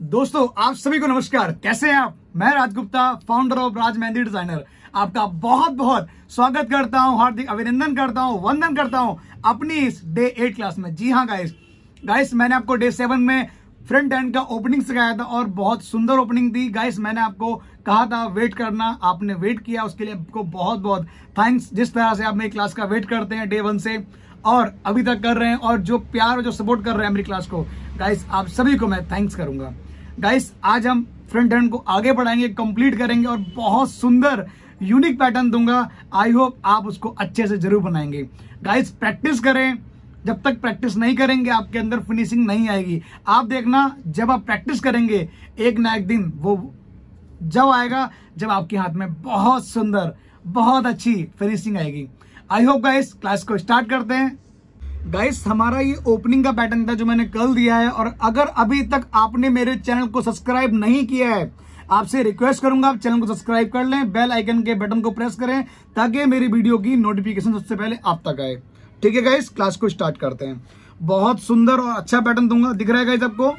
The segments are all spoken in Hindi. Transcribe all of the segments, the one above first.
दोस्तों, आप सभी को नमस्कार। कैसे हैं आप? मैं Rajgupta founder of Raj mehndi designer आपका बहुत बहुत स्वागत करता हूँ, हार्दिक अभिनंदन करता हूँ, वंदन करता हूँ अपनी इस डे एट क्लास में। जी हाँ गाइस गाइस मैंने आपको डे सेवन में फ्रंट एंड का ओपनिंग सिखाया था और बहुत सुंदर ओपनिंग थी गाइस मैंने आपको कहा था वेट करना। आपने वेट किया, उसके लिए आपको बहुत बहुत थैंक्स जिस तरह से आप मेरी क्लास का वेट करते हैं डे वन से और अभी तक कर रहे हैं और जो प्यार और जो सपोर्ट कर रहे हैं मेरी क्लास को। गाइस आप सभी को मैं थैंक्स करूँगा। गाइस आज हम फ्रंट हैंड को आगे बढ़ाएँगे कंप्लीट करेंगे और बहुत सुंदर यूनिक पैटर्न दूँगा। आई होप आप उसको अच्छे से ज़रूर बनाएँगे। गाइस प्रैक्टिस करें। जब तक प्रैक्टिस नहीं करेंगे, आपके अंदर फिनिशिंग नहीं आएगी। आप देखना, जब आप प्रैक्टिस करेंगे, एक ना एक दिन वो जब आएगा, जब आपके हाथ में बहुत सुंदर, बहुत अच्छी फिनिशिंग आएगी। आई होप गाइस क्लास को स्टार्ट करते हैं। गाइस हमारा ये ओपनिंग का पैटर्न था जो मैंने कल दिया है और अगर अभी तक आपने मेरे चैनल को सब्सक्राइब नहीं किया है, आपसे रिक्वेस्ट करूँगा आप चैनल को सब्सक्राइब कर लें बेल आइकन के बटन को प्रेस करें, ताकि मेरी वीडियो की नोटिफिकेशन सबसे पहले आप तक आए। ठीक है गाइस क्लास को स्टार्ट करते हैं। बहुत सुंदर और अच्छा पैटर्न दूँगा, दिख रहा है गाइस आपको?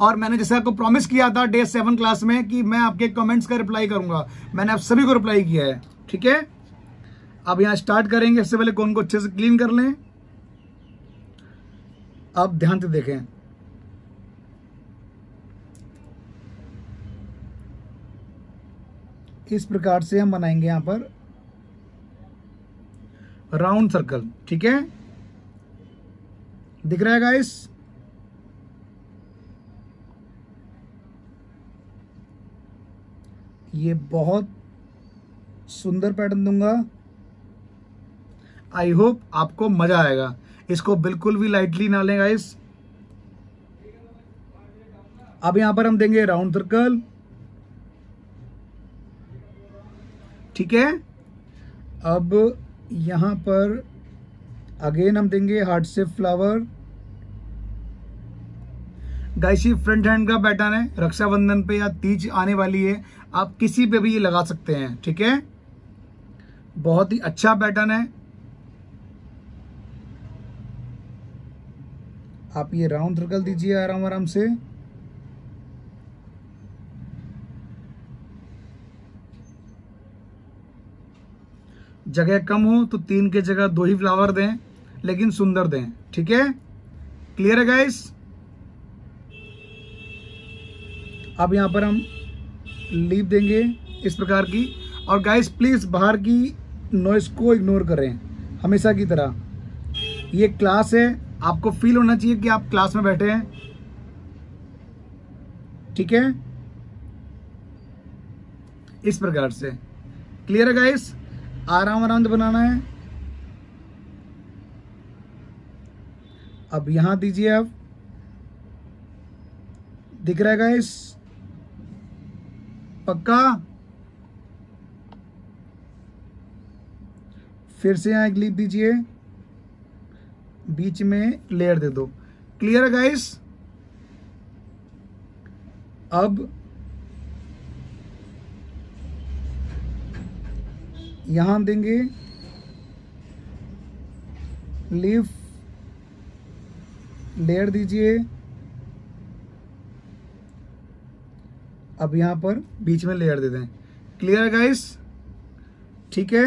और मैंने जैसे आपको प्रॉमिस किया था डे सेवन क्लास में कि मैं आपके कमेंट्स का रिप्लाई करूँगा। मैंने आप सभी को रिप्लाई किया है। ठीक है? अब यहाँ स्टार्ट करेंगे इससे पहले कौन को अच्छे से क्लीन कर लें? अब ध्यान से देखें। इस प्रकार से हम बनाएँगे यहाँ पर राउंड सर्कल, ठीक है? दिख रहा है गाइस ये बहुत सुंदर पैटर्न दूँगा। आई होप आपको मज़ा आएगा। इसको बिल्कुल भी लाइटली ना लें गाइस अब यहाँ पर हम देंगे राउंड सर्कल ठीक है? अब यहाँ पर अगेन हम देंगे हार्ट से फ्लावर गाइसी फ्रंट हैंड का पैटर्न है. रक्षाबंधन पे या तीज आने वाली है. आप किसी पे भी ये लगा सकते हैं, ठीक है? बहुत ही अच्छा पैटर्न है. आप ये राउंड सर्कल दीजिए आराम आराम से। जगह कम हो तो तीन के जगह दो ही फ्लावर दें, लेकिन सुंदर दें, ठीक है? क्लियर है गाइस अब यहाँ पर हम लीप देंगे इस प्रकार की। और गाइस प्लीज़ बाहर की नॉइस को इग्नोर करें, हमेशा की तरह। ये क्लास है आपको फील होना चाहिए कि आप क्लास में बैठे हैं। ठीक है? इस प्रकार से। क्लियर है गाइस आराम आराम बनाना है। अब यहाँ दीजिए आप। दिख रहा है गाइस पक्का? फिर से यहाँ एक लीप दीजिए। बीच में लेयर दे दो। क्लियर है गाइस अब यहाँ देंगे लीफ लेयर दीजिए। अब यहाँ पर बीच में लेयर दे दें। क्लियर गाइस ठीक है?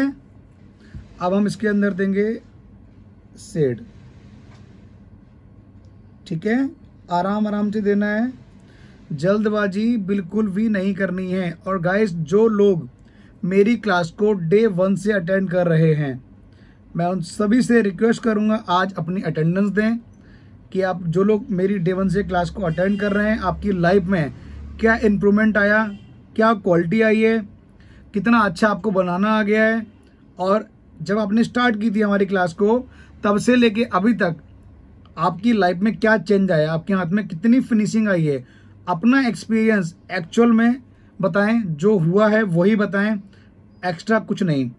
अब हम इसके अंदर देंगे सेड ठीक है? आराम आराम से देना है। जल्दबाजी बिल्कुल भी नहीं करनी है। और गाइस जो लोग मेरी क्लास को डे वन से अटेंड कर रहे हैं, मैं उन सभी से रिक्वेस्ट करूँगा, आज अपनी अटेंडेंस दें कि आप जो लोग मेरी डे वन से क्लास को अटेंड कर रहे हैं, आपकी लाइफ में क्या इम्प्रूवमेंट आया, क्या क्वालिटी आई है, कितना अच्छा आपको बनाना आ गया है। और जब आपने स्टार्ट की थी हमारी क्लास को, तब से लेके अभी तक आपकी लाइफ में क्या चेंज आया? आपके हाथ में कितनी फिनिशिंग आई है? अपना एक्सपीरियंस एक्चुअल में बताएँ, जो हुआ है वही बताएँ। एक्स्ट्रा कुछ नहीं।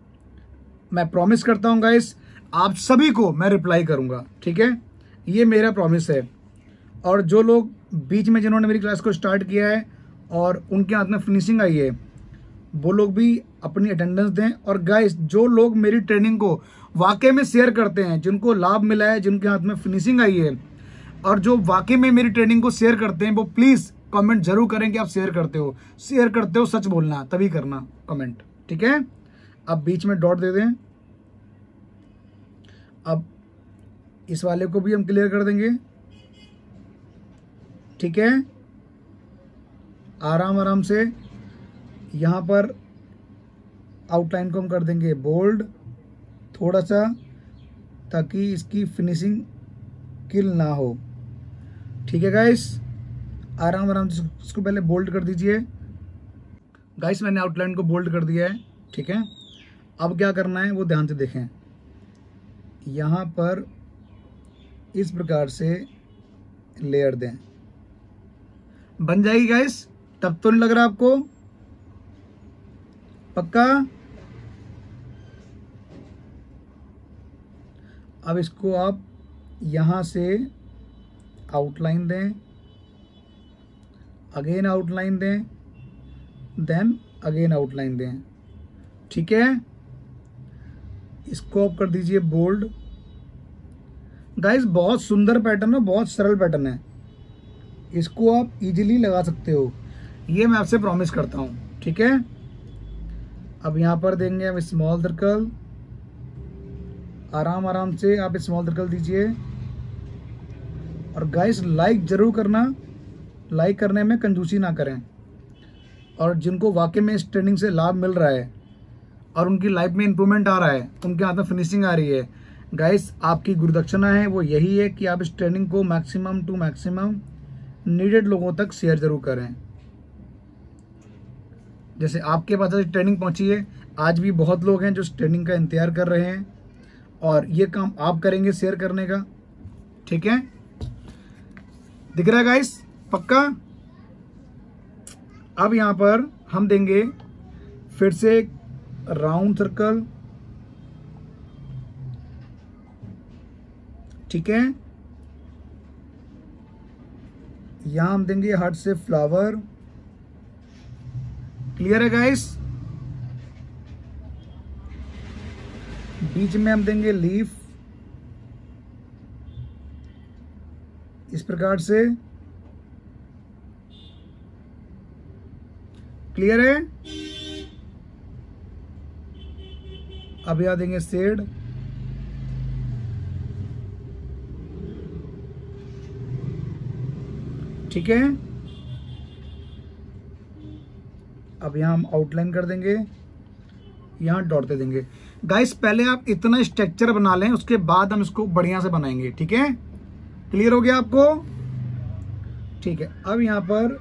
मैं प्रॉमिस करता हूँ गाइस आप सभी को मैं रिप्लाई करूँगा, ठीक है? ये मेरा प्रॉमिस है। और जो लोग बीच में जिन्होंने मेरी क्लास को स्टार्ट किया है और उनके हाथ में फिनिशिंग आई है, वो लोग भी अपनी अटेंडेंस दें। और गाइस जो लोग मेरी ट्रेनिंग को वाकई में शेयर करते हैं, जिनको लाभ मिला है, जिनके हाथ में फिनिशिंग आई है। और जो वाकई में मेरी ट्रेनिंग को शेयर करते हैं, वो प्लीज़ कमेंट ज़रूर करें कि आप शेयर करते हो। शेयर करते हो, सच बोलना, तभी करना कमेंट ठीक है? अब बीच में डॉट दे दें। अब इस वाले को भी हम क्लियर कर देंगे। ठीक है? आराम आराम से। यहाँ पर आउटलाइन को हम कर देंगे बोल्ड थोड़ा सा ताकि इसकी फिनिशिंग किल ना हो। ठीक है गाइस आराम आराम से इसको पहले बोल्ड कर दीजिए। गाइस मैंने आउटलाइन को बोल्ड कर दिया है, ठीक है? अब क्या करना है, वो ध्यान से देखें। यहाँ पर इस प्रकार से लेयर दें। बन जाएगी गाइस तब तो नहीं लग रहा आपको? पक्का? अब इसको आप यहाँ से आउटलाइन दें। अगेन आउटलाइन दें देन अगेन आउटलाइन दें। ठीक है? इसको आप कर दीजिए बोल्ड गाइस बहुत सुंदर पैटर्न है, बहुत सरल पैटर्न है। इसको आप इजीली लगा सकते हो। ये मैं आपसे प्रॉमिस करता हूँ। ठीक है? अब यहाँ पर देंगे हम स्मॉल सर्कल आराम आराम से आप स्मॉल सर्कल दीजिए। और गाइस लाइक ज़रूर करना। लाइक करने में कंजूसी ना करें। और जिनको वाकई में इस ट्रेनिंग से लाभ मिल रहा है, और उनकी लाइफ में इंप्रूवमेंट आ रहा है, उनके हाथ में फिनिशिंग आ रही है गाइस आपकी गुरुदक्षिणा है, वो यही है कि आप इस ट्रेनिंग को मैक्सिमम टू मैक्सिमम नीडेड लोगों तक शेयर ज़रूर करें। जैसे आपके पास ट्रेनिंग पहुँची है, आज भी बहुत लोग हैं जो इस ट्रेनिंग का इंतज़ार कर रहे हैं। और ये काम आप करेंगे शेयर करने का। ठीक है? दिख रहा है गाइस पक्का? अब यहाँ पर हम देंगे फिर से राउंड सर्कल ठीक है? यहाँ हम देंगे हार्ट से फ्लावर क्लियर है गाइस बीच में हम देंगे लीफ। इस प्रकार से। क्लियर है? अब यहाँ देंगे सेड ठीक है? अब यहाँ हम आउटलाइन कर देंगे। यहाँ डॉट दे देंगे। गाइस पहले आप इतना स्ट्रक्चर बना लें, उसके बाद हम इसको बढ़िया से बनाएँगे, ठीक है? क्लियर हो गया आपको? ठीक है, अब यहाँ पर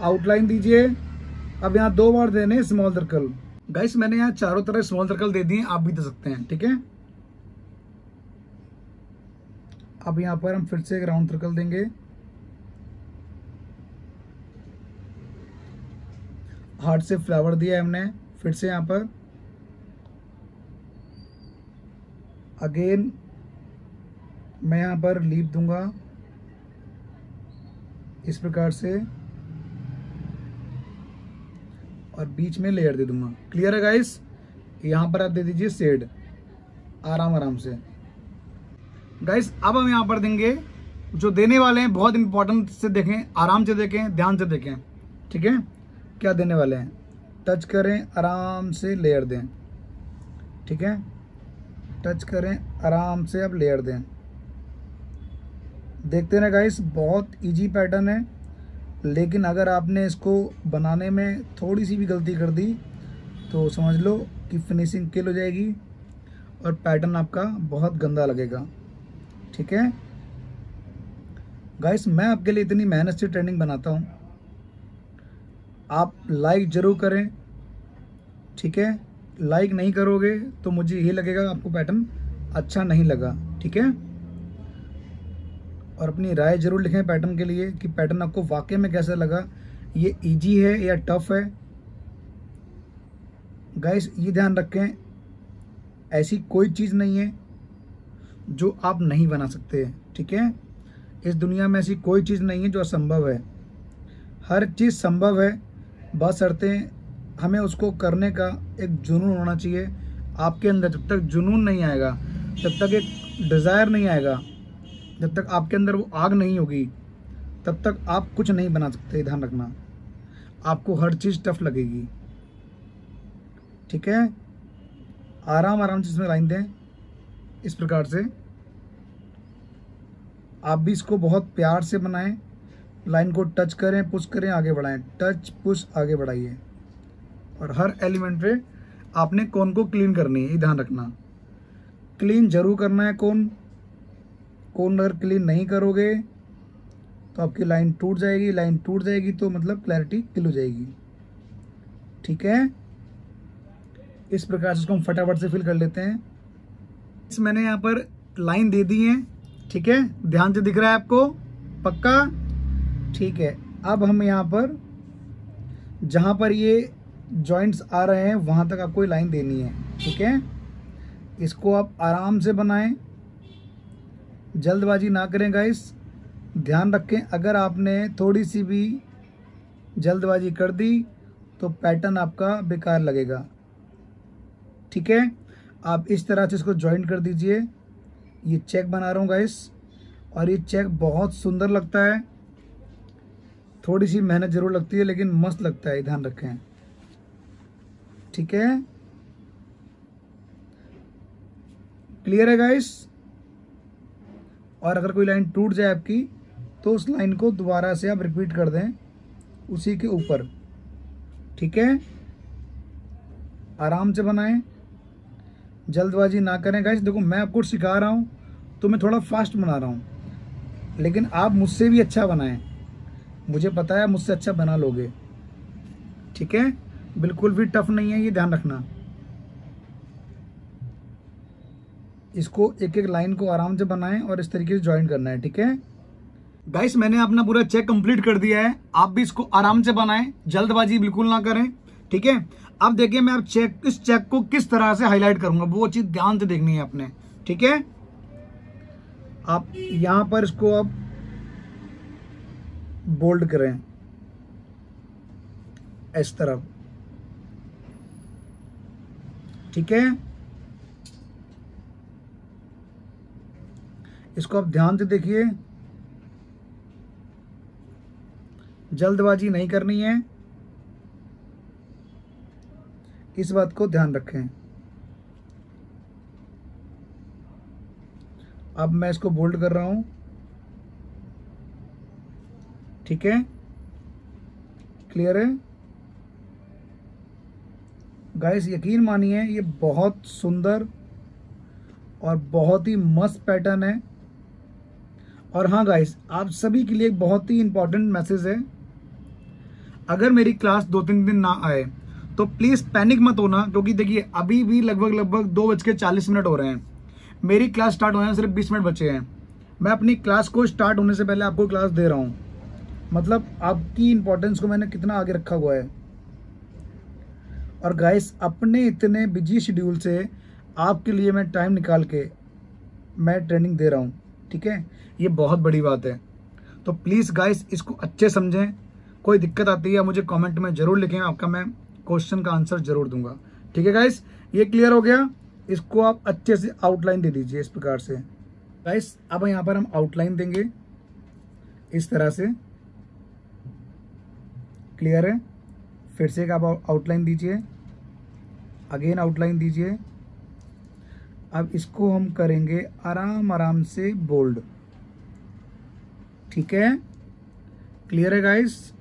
आउटलाइन दीजिए। अब यहाँ दो बार देने स्मॉल सर्कल गाइस मैंने यहाँ चारों तरफ़ स्मॉल सर्कल दे दिए, आप भी दे सकते हैं, ठीक है? अब यहाँ पर हम फिर से एक राउंड सर्कल देंगे। हार्ट से फ्लावर दिया है हमने, फिर से यहाँ पर। अगेन मैं यहाँ पर लीप दूँगा। इस प्रकार से। और बीच में लेयर दे दूँगा। क्लियर है गाइस यहाँ पर आप दे दीजिए सेड आराम आराम से। गाइस अब हम यहाँ पर देंगे। जो देने वाले हैं, बहुत इंपॉर्टेंट से देखें, आराम से देखें, ध्यान से देखें। ठीक है? क्या देने वाले हैं? टच करें, आराम से लेयर दें। ठीक है? टच करें, आराम से अब लेयर दें। देखते ना गाइस बहुत इजी पैटर्न है, लेकिन अगर आपने इसको बनाने में थोड़ी सी भी गलती कर दी तो समझ लो कि फिनिशिंग किल हो जाएगी और पैटर्न आपका बहुत गंदा लगेगा। ठीक है? गाइस मैं आपके लिए इतनी मेहनत से ट्रेनिंग बनाता हूँ। आप लाइक ज़रूर करें। ठीक है? लाइक नहीं करोगे तो मुझे ये लगेगा आपको पैटर्न अच्छा नहीं लगा, ठीक है? और अपनी राय ज़रूर लिखें पैटर्न के लिए कि पैटर्न आपको वाकई में कैसा लगा। ये इजी है या टफ है? गाइस ये ध्यान रखें, ऐसी कोई चीज़ नहीं है जो आप नहीं बना सकते, ठीक है? इस दुनिया में ऐसी कोई चीज़ नहीं है जो असंभव है। हर चीज़ संभव है, बस शर्तें हमें उसको करने का एक जुनून होना चाहिए। आपके अंदर जब तक जुनून नहीं आएगा, जब तक एक डिज़ायर नहीं आएगा, जब तक आपके अंदर वो आग नहीं होगी, तब तक आप कुछ नहीं बना सकते, ध्यान रखना। आपको हर चीज़ टफ लगेगी। ठीक है? आराम आराम से इसमें लाइन दें, इस प्रकार से। आप भी इसको बहुत प्यार से बनाएँ, लाइन को टच करें पुश करें, आगे बढ़ाएँ। टच पुश आगे बढ़ाइए। और हर एलिमेंट पे आपने कौन को क्लीन करनी है, ये ध्यान रखना। क्लीन ज़रूर करना है कौन कौन अगर क्लीन नहीं करोगे तो आपकी लाइन टूट जाएगी। लाइन टूट जाएगी तो मतलब क्लैरिटी किल हो जाएगी। ठीक है? इस प्रकार से उसको हम फटाफट से फिल कर लेते हैं। इस मैंने यहाँ पर लाइन दे दी है। ठीक है? ध्यान से दिख रहा है आपको? पक्का? ठीक है। अब हम यहाँ पर, जहाँ पर ये जॉइंट्स आ रहे हैं, वहाँ तक आपको लाइन देनी है, ठीक है? इसको आप आराम से बनाएँ। जल्दबाजी ना करें गाइस ध्यान रखें, अगर आपने थोड़ी सी भी जल्दबाजी कर दी तो पैटर्न आपका बेकार लगेगा, ठीक है? आप इस तरह से इसको ज्वाइन कर दीजिए। ये चेक बना रहा हूँ गाइस और ये चेक बहुत सुंदर लगता है। थोड़ी सी मेहनत ज़रूर लगती है, लेकिन मस्त लगता है, ध्यान रखें। ठीक है? क्लियर है गाइस और अगर कोई लाइन टूट जाए आपकी तो उस लाइन को दोबारा से आप रिपीट कर दें, उसी के ऊपर। ठीक है? आराम से बनाएँ। जल्दबाजी ना करें गाइस देखो, मैं आपको सिखा रहा हूँ तो मैं थोड़ा फास्ट बना रहा हूँ। लेकिन आप मुझसे भी अच्छा बनाएँ। मुझे पता है मुझसे अच्छा बना लोगे। ठीक है? बिल्कुल भी टफ नहीं है, ये ध्यान रखना। इसको एक एक लाइन को आराम से बनाएँ और इस तरीके से ज्वाइन करना है, ठीक है? गाइस मैंने अपना पूरा चेक कंप्लीट कर दिया है। आप भी इसको आराम से बनाएँ, जल्दबाजी बिल्कुल ना करें, ठीक है? अब देखिए मैं अब चेक इस चेक को किस तरह से हाईलाइट करूँगा, वो चीज़ ध्यान से देखनी है आपने, ठीक है? आप यहाँ पर इसको अब बोल्ड करें, इस तरफ़। ठीक है? इसको आप ध्यान से देखिए। जल्दबाजी नहीं करनी है। इस बात को ध्यान रखें। अब मैं इसको बोल्ड कर रहा हूँ। ठीक है? क्लियर है? गाइस यकीन मानिए, ये बहुत सुंदर और बहुत ही मस्त पैटर्न है। और हाँ गाइस आप सभी के लिए एक बहुत ही इंपॉर्टेंट मैसेज है। अगर मेरी क्लास दो तीन दिन ना आए तो प्लीज़ पैनिक मत होना, क्योंकि देखिए, अभी भी लगभग लगभग दो बज के चालीस मिनट हो रहे हैं। मेरी क्लास स्टार्ट होने में सिर्फ़ बीस मिनट बचे हैं। मैं अपनी क्लास को स्टार्ट होने से पहले आपको क्लास दे रहा हूँ। मतलब आपकी इंपॉर्टेंस को मैंने कितना आगे रखा हुआ है। और गाइस अपने इतने बिज़ी शेड्यूल से आपके लिए मैं टाइम निकाल के मैं ट्रेनिंग दे रहा हूँ, ठीक है? ये बहुत बड़ी बात है। तो प्लीज़ गाइस इसको अच्छे समझें। कोई दिक्कत आती है मुझे कमेंट में ज़रूर लिखें, आपका मैं क्वेश्चन का आंसर ज़रूर दूँगा। ठीक है गाइस ये क्लियर हो गया? इसको आप अच्छे से आउटलाइन दे दीजिए इस प्रकार से। गाइस अब यहाँ पर हम आउटलाइन देंगे। इस तरह से। क्लियर है? फिर से एक आप आउटलाइन दीजिए। अगेन आउटलाइन दीजिए। अब इसको हम करेंगे आराम आराम से बोल्ड ठीक है? क्लियर है गाइस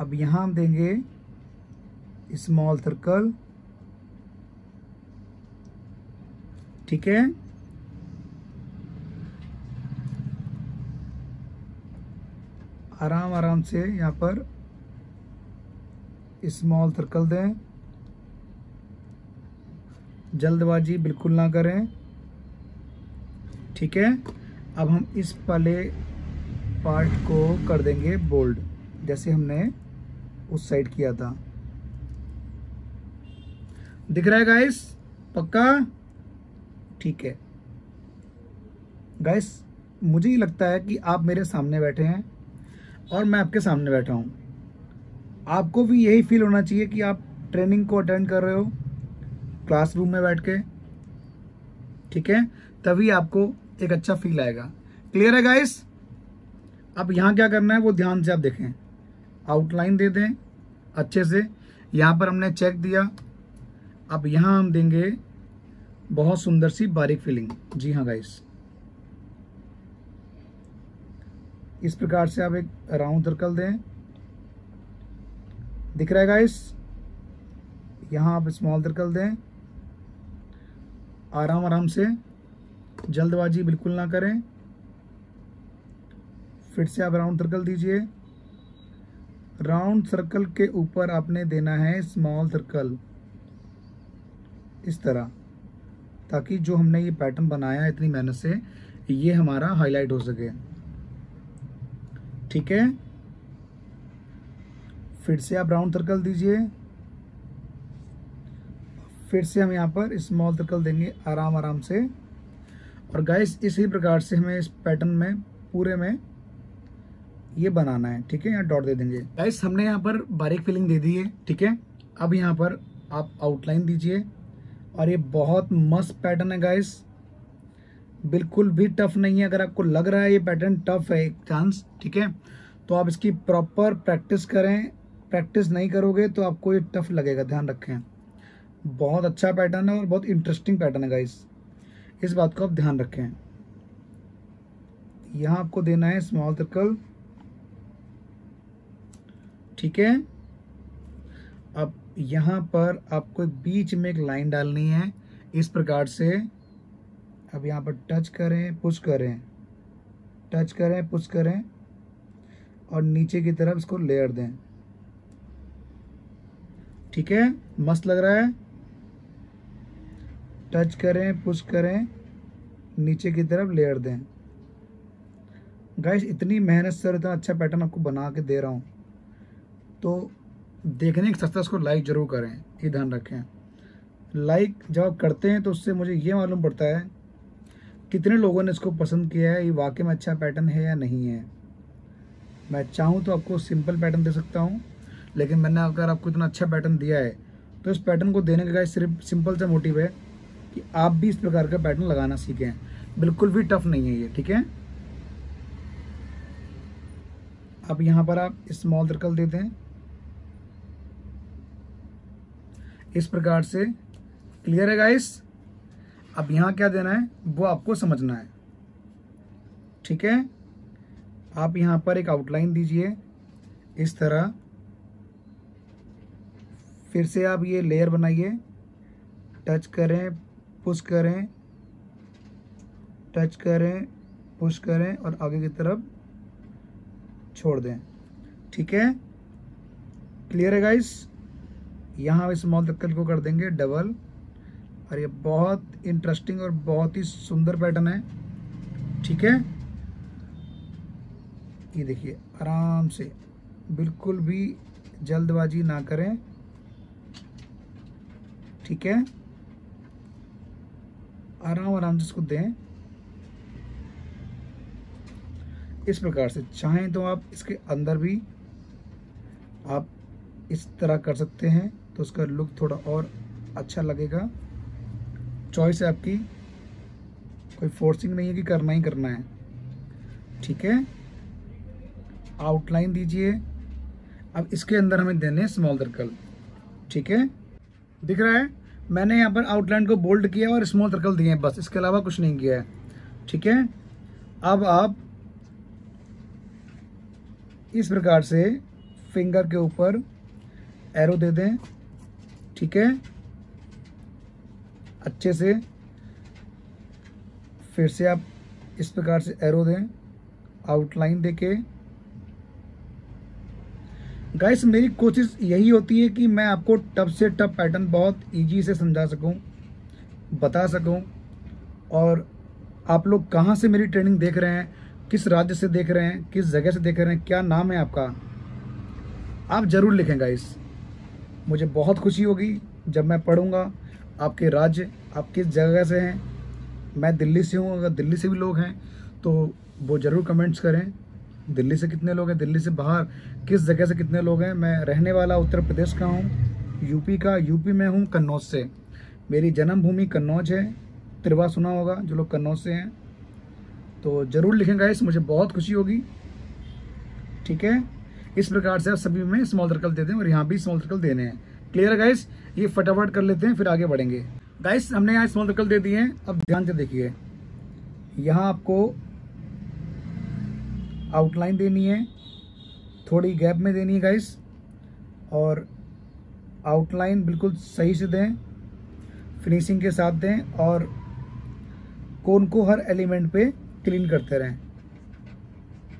अब यहाँ हम देंगे स्मॉल सर्कल ठीक है? आराम आराम से यहाँ पर स्मॉल सर्कल दें। जल्दबाजी बिल्कुल ना करें। ठीक है? अब हम इस वाले पार्ट को कर देंगे बोल्ड जैसे हमने उस साइड किया था। दिख रहा है गाइस पक्का? ठीक है। गाइस मुझे ही लगता है कि आप मेरे सामने बैठे हैं और मैं आपके सामने बैठा हूँ। आपको भी यही फील होना चाहिए कि आप ट्रेनिंग को अटेंड कर रहे हो। क्लासरूम में बैठ के, ठीक है? तभी आपको एक अच्छा फील आएगा। क्लियर है गाइस अब यहाँ क्या करना है, वो ध्यान से आप देखें। आउटलाइन दे दें, अच्छे से। यहाँ पर हमने चेक दिया। अब यहाँ हम देंगे बहुत सुंदर सी बारीक फिलिंग जी हाँ गाइस इस प्रकार से आप एक राउंड सर्कल दें। दिख रहा है गाइस यहाँ आप स्मॉल सर्कल दें। आराम आराम से जल्दबाजी बिल्कुल ना करें। फिर से आप राउंड सर्कल दीजिए। राउंड सर्कल के ऊपर आपने देना है स्मॉल सर्कल। इस तरह। ताकि जो हमने ये पैटर्न बनाया है इतनी मेहनत से, ये हमारा हाईलाइट हो सके। ठीक है? फिर से आप राउंड सर्कल दीजिए। फिर से हम यहाँ पर स्मॉल सर्कल देंगे आराम आराम से। और गाइस इसी प्रकार से हमें इस पैटर्न में, पूरे में ये बनाना है, ठीक है? यहाँ डॉट दे देंगे। गाइस हमने यहाँ पर बारीक फिलिंग दे दी है, ठीक है? अब यहाँ पर आप आउटलाइन दीजिए। और ये बहुत मस्त पैटर्न है गाइस बिल्कुल भी टफ नहीं है। अगर आपको लग रहा है ये पैटर्न टफ है, एक चांस ठीक है? तो आप इसकी प्रॉपर प्रैक्टिस करें। प्रैक्टिस नहीं करोगे तो आपको ये टफ लगेगा, ध्यान रखें। बहुत अच्छा पैटर्न है और बहुत इंटरेस्टिंग पैटर्न है गाइस इस बात को आप ध्यान रखें. यहाँ आपको देना है स्मॉल सर्कल ठीक है? अब यहाँ पर आपको बीच में एक लाइन डालनी है. इस प्रकार से अब यहाँ पर टच करें पुश करें. टच करें पुश करें. और नीचे की तरफ़ इसको लेयर दें. ठीक है? मस्त लग रहा है? टच करें, पुश करें, नीचे की तरफ़ लेयर दें। गाइस इतनी मेहनत से और इतना अच्छा पैटर्न आपको बना के दे रहा हूँ। तो देखने के साथ साथ उसको लाइक ज़रूर करें, ये ध्यान रखें। लाइक जब आप करते हैं तो उससे मुझे ये मालूम पड़ता है, कितने लोगों ने इसको पसंद किया है, ये वाकई में अच्छा पैटर्न है या नहीं है। मैं चाहूँ तो आपको सिंपल पैटर्न दे सकता हूँ, लेकिन मैंने अगर आपको इतना अच्छा पैटर्न दिया है तो इस पैटर्न को देने का सिर्फ़ सिंपल सा मोटिव है। कि आप भी इस प्रकार का पैटर्न लगाना सीखें बिल्कुल भी टफ नहीं है ये, ठीक है? अब यहाँ पर आप स्मॉल सर्कल देते हैं। इस प्रकार से। क्लियर है गाइस अब यहाँ क्या देना है? वो आपको समझना है। ठीक है? आप यहाँ पर एक आउटलाइन दीजिए। इस तरह। फिर से आप ये लेयर बनाइए। टच करें पुश करें, टच करें, पुश करें और आगे की तरफ़ छोड़ दें। ठीक है? क्लियर है गाइस यहाँ इस मॉल सर्कल को कर देंगे डबल और ये बहुत इंटरेस्टिंग और बहुत ही सुंदर पैटर्न है। ठीक है? ये देखिए, आराम से, बिल्कुल भी जल्दबाजी ना करें। ठीक है? आराम आराम से इसको दें। इस प्रकार से चाहें तो आप इसके अंदर भी आप इस तरह कर सकते हैं तो उसका लुक थोड़ा और अच्छा लगेगा। चॉइस है आपकी, कोई फोर्सिंग नहीं है कि करना ही करना है। ठीक है? आउटलाइन दीजिए। अब इसके अंदर हमें देने स्मॉल सर्कल। ठीक है? दिख रहा है? मैंने यहाँ पर आउटलाइन को बोल्ड किया और स्मॉल सर्कल दिए हैं, बस। इसके अलावा कुछ नहीं किया है। ठीक है? अब आप इस प्रकार से फिंगर के ऊपर एरो दे दें। ठीक है? अच्छे से। फिर से आप इस प्रकार से एरो दें। आउटलाइन देके गाइस मेरी कोशिश यही होती है कि मैं आपको टफ से टफ पैटर्न बहुत इजी से समझा सकूँ, बता सकूँ, और आप लोग कहाँ से मेरी ट्रेनिंग देख रहे हैं, किस राज्य से देख रहे हैं, किस जगह से देख रहे हैं, क्या नाम है आपका? आप ज़रूर लिखें गाइस मुझे बहुत खुशी होगी जब मैं पढ़ूँगा आपके राज्य, आप किस जगह से हैं। मैं दिल्ली से हूँ, अगर दिल्ली से भी लोग हैं तो वो ज़रूर कमेंट्स करें। दिल्ली से कितने लोग हैं? दिल्ली से बाहर किस जगह से कितने लोग हैं? मैं रहने वाला उत्तर प्रदेश का हूँ यूपी का। यूपी में हूँ कन्नौज से। मेरी जन्मभूमि कन्नौज है। त्रिवा सुना होगा जो लोग कन्नौज से हैं। तो ज़रूर लिखेंगे इस मुझे बहुत खुशी होगी। ठीक है? इस प्रकार से आप सभी में स्मॉल सर्कल देते हैं और यहाँ भी स्मॉल सर्कल देने हैं। क्लियर है गाइस ये फटाफट कर लेते हैं, फिर आगे बढ़ेंगे। गाइस हमने यहाँ स्मॉल सर्कल दे दिए हैं। अब ध्यान से देखिए। यहाँ आपको आउटलाइन देनी है, थोड़ी गैप में देनी है गाइस और आउटलाइन बिल्कुल सही से दें फिनिशिंग के साथ दें, और कोन को हर एलिमेंट पे क्लीन करते रहें।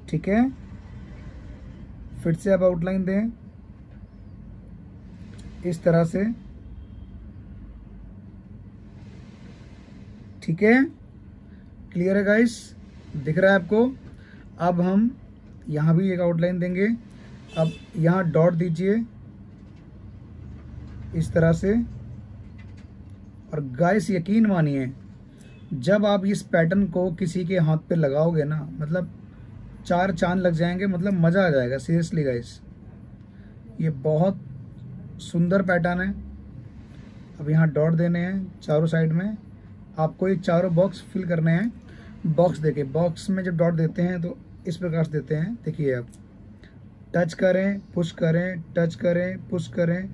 ठीक है? फिर से आप आउटलाइन दें। इस तरह से। ठीक है? क्लियर है गाइस दिख रहा है आपको? अब हम यहाँ भी एक आउटलाइन देंगे। अब यहाँ डॉट दीजिए। इस तरह से। और गाइस यकीन मानिए, जब आप इस पैटर्न को किसी के हाथ पे लगाओगे ना मतलब चार चाँद लग जाएँगे मतलब मज़ा आ जाएगा सीरियसली गाइस ये बहुत सुंदर पैटर्न है। अब यहाँ डॉट देने हैं, चारों साइड में। आपको ये चारों बॉक्स फिल करने हैं। बॉक्स देके बॉक्स में जब डॉट देते हैं तो इस प्रकार से देते हैं। देखिए आप। टच करें पुश करें टच करें पुश करें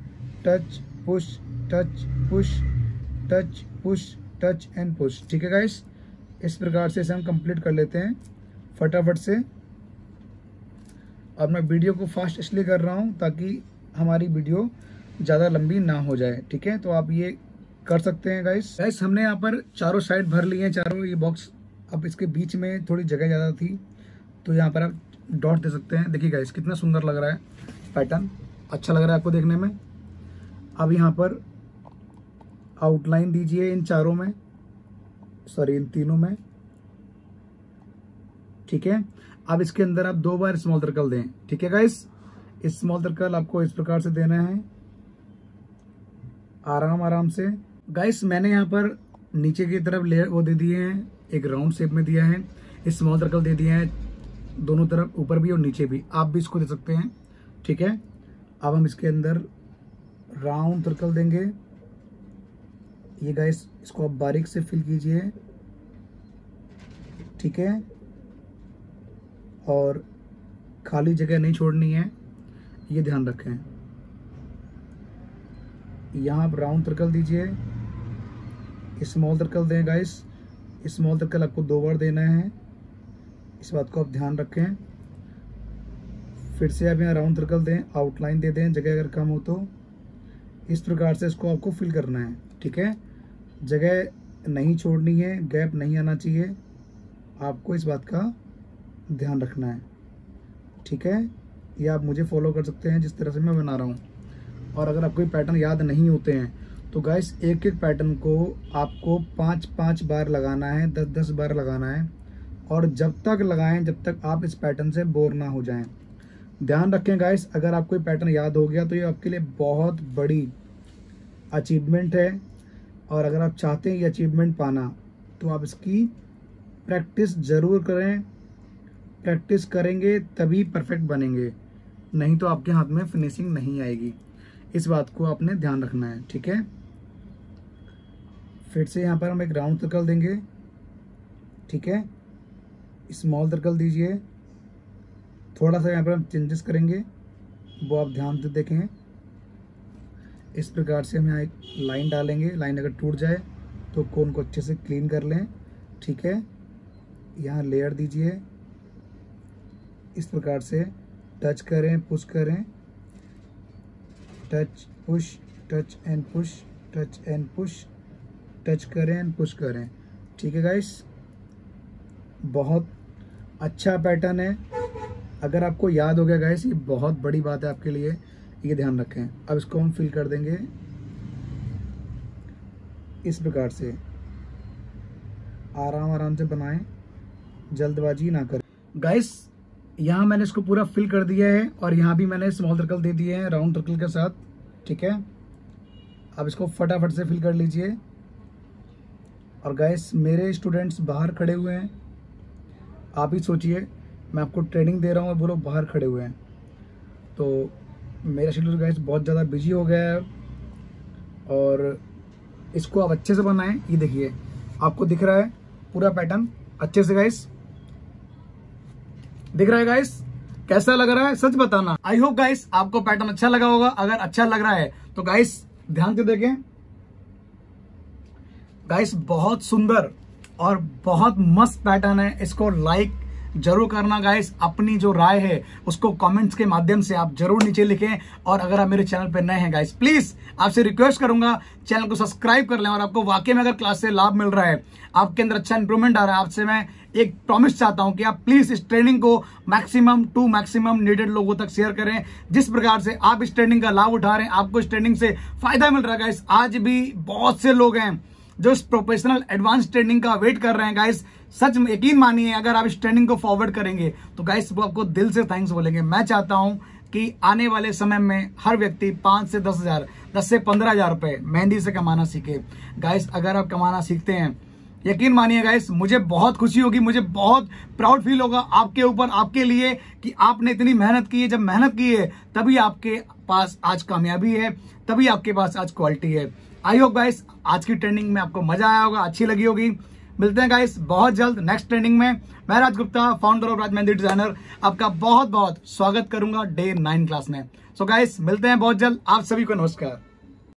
touch push touch push touch push touch and push ठीक है गाइस इस प्रकार से इसे हम कंप्लीट कर लेते हैं, फटाफट से। और मैं वीडियो को फास्ट इसलिए कर रहा हूँ ताकि हमारी वीडियो ज़्यादा लंबी ना हो जाए। ठीक है? तो आप ये कर सकते हैं गाइस गाइस हमने यहाँ पर चारों साइड भर लिए हैं, चारों ये बॉक्स अब इसके बीच में थोड़ी जगह ज़्यादा थी। तो यहाँ पर आप डॉट दे सकते हैं। देखिए गाइस कितना सुंदर लग रहा है पैटर्न अच्छा लग रहा है आपको देखने में। अब यहाँ पर आउटलाइन दीजिए इन चारों में। सॉरी इन तीनों में। ठीक है? अब इसके अंदर आप दो बार स्मॉल सर्कल दें। ठीक है गाइस स्मॉल सर्कल आपको इस प्रकार से देना है। आराम आराम से। गाइस मैंने यहाँ पर नीचे की तरफ़ लेयर वो दे दिए हैं। एक राउंड शेप में दिया है। स्मॉल सर्कल दे दिए हैं। दोनों तरफ़, ऊपर भी और नीचे भी। आप भी इसको दे सकते हैं। ठीक है? अब हम इसके अंदर राउंड सर्कल देंगे। ये गाइस इसको आप बारीक से फिल कीजिए। ठीक है? और खाली जगह नहीं छोड़नी है। ये ध्यान रखें। यहाँ आप राउंड सर्कल दीजिए। स्मॉल सर्कल दें गाइस स्मॉल सर्कल आपको दो बार देना है। इस बात को आप ध्यान रखें। फिर से आप यहाँ राउंड सर्कल दें, आउटलाइन दे दें, जगह अगर कम हो तो। इस प्रकार से इसको आपको फिल करना है, ठीक है? जगह नहीं छोड़नी है, गैप नहीं आना चाहिए। आपको इस बात का ध्यान रखना है, ठीक है? ये आप मुझे फॉलो कर सकते हैं, जिस तरह से मैं बना रहा हूँ। और अगर आपको पैटर्न याद नहीं होते हैं तो गाइस एक एक पैटर्न को आपको पाँच पाँच बार लगाना है दस दस बार लगाना है। और जब तक लगाएँ, जब तक आप इस पैटर्न से बोर ना हो जाएँ। ध्यान रखें गाइस अगर आपको ये पैटर्न याद हो गया तो ये आपके लिए बहुत बड़ी अचीवमेंट है। और अगर आप चाहते हैं ये अचीवमेंट पाना तो आप इसकी प्रैक्टिस ज़रूर करें। प्रैक्टिस करेंगे, तभी परफेक्ट बनेंगे। नहीं तो आपके हाथ में फिनिशिंग नहीं आएगी। इस बात को आपने ध्यान रखना है, ठीक है? फिर से यहाँ पर हम एक राउंड सर्कल देंगे, ठीक है? स्मॉल सर्कल दीजिए। थोड़ा सा यहाँ पर हम चेंजेस करेंगे। वो आप ध्यान से देखें। इस प्रकार से हम यहाँ एक लाइन डालेंगे। लाइन अगर टूट जाए तो कोन को अच्छे से क्लीन कर लें। ठीक है? यहाँ लेयर दीजिए। इस प्रकार से टच करें पुश करें। Touch push touch and push touch and push touch करें एंड पुश करें। ठीक है गाइस बहुत अच्छा पैटर्न है। अगर आपको याद हो गया गाइस ये बहुत बड़ी बात है आपके लिए। ये ध्यान रखें। अब इसको हम फिल कर देंगे। इस प्रकार से। आराम आराम से बनाएँ। जल्दबाजी ना करें। गाइस यहाँ मैंने इसको पूरा फिल कर दिया है और यहाँ भी मैंने स्मॉल सर्कल दे दिए हैं राउंड सर्कल के साथ। ठीक है? अब इसको फटाफट से फिल कर लीजिए। और गैस मेरे स्टूडेंट्स बाहर खड़े हुए हैं। आप ही सोचिए, मैं आपको ट्रेनिंग दे रहा हूँ वो लोग बाहर खड़े हुए हैं। तो मेरा शेड्यूल गैस बहुत ज़्यादा बिज़ी हो गया है और इसको आप अच्छे से बनाएँ। ये देखिए, आपको दिख रहा है पूरा पैटर्न अच्छे से गाइस दिख रहा है गाइस कैसा लग रहा है? सच बताना। आई होप गाइस आपको पैटर्न अच्छा लगा होगा। अगर अच्छा लग रहा है तो गाइस ध्यान से देखें। गाइस बहुत सुंदर। और बहुत मस्त पैटर्न है। इसको लाइक ज़रूर करना गाइस अपनी जो राय है, उसको कमेंट्स के माध्यम से आप ज़रूर नीचे लिखें। और अगर आप मेरे चैनल पर नए हैं गाइस प्लीज़ आपसे रिक्वेस्ट करूँगा चैनल को सब्सक्राइब कर लें। और आपको वाकई में अगर क्लास से लाभ मिल रहा है, आपके अंदर अच्छा इंप्रूवमेंट आ रहा है, आपसे मैं एक प्रॉमिस चाहता हूँ कि आप प्लीज़ इस ट्रेनिंग को मैक्सिमम टू मैक्सिमम नीडेड लोगों तक शेयर करें। जिस प्रकार से आप इस ट्रेनिंग का लाभ उठा रहे हैं, आपको इस ट्रेनिंग से फ़ायदा मिल रहा है गाइस आज भी बहुत से लोग हैं जो इस प्रोफेशनल एडवांस ट्रेनिंग का वेट कर रहे हैं गाइस सच यकीन मानिए, अगर आप इस ट्रेनिंग को फॉरवर्ड करेंगे तो गाइस वो आपको दिल से थैंक्स बोलेंगे। मैं चाहता हूँ कि आने वाले समय में हर व्यक्ति पाँच से दस हज़ार, दस से पंद्रह हज़ार रुपए मेहंदी से कमाना सीखे। गाइस अगर आप कमाना सीखते हैं, यकीन मानिए गाइस मुझे बहुत खुशी होगी, मुझे बहुत प्राउड फील होगा आपके ऊपर, आपके लिए कि आपने इतनी मेहनत की है। जब मेहनत की है, तभी आपके पास आज कामयाबी है, तभी आपके पास आज क्वालिटी है। आई होप गाइस आज की ट्रेंडिंग में आपको मज़ा आया होगा, अच्छी लगी होगी। मिलते हैं गाइस बहुत जल्द नेक्स्ट ट्रेंडिंग में। मैं Raj Gupta founder of Raj mehndi designer आपका बहुत बहुत स्वागत करूँगा डे नाइन क्लास में। सो so गाइस मिलते हैं बहुत जल्द, आप सभी को नमस्कार।